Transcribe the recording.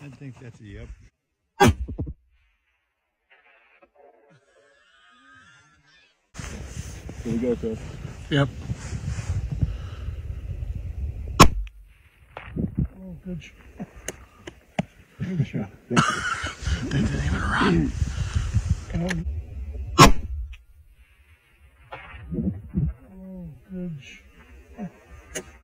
I think that's a yep. Here we go, Chris. Yep. Oh, good shot. Good shot. they didn't even run. Um, oh, good shot.